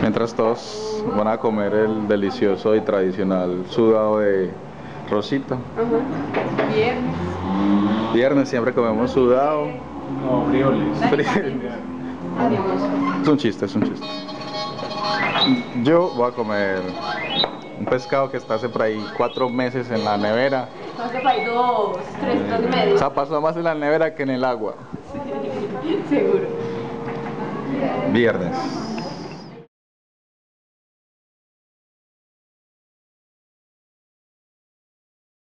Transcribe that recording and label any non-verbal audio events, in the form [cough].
Mientras todos van a comer el delicioso y tradicional sudado de Rosita. Ajá. Viernes. Viernes siempre comemos sudado. No, brioles. Adiós. Es un chiste, es un chiste. Yo voy a comer un pescado que está hace por ahí cuatro meses en la nevera. No se fue dos, tres, dos y medio. O sea, pasó más en la nevera que en el agua. [laughs] Seguro. Viernes.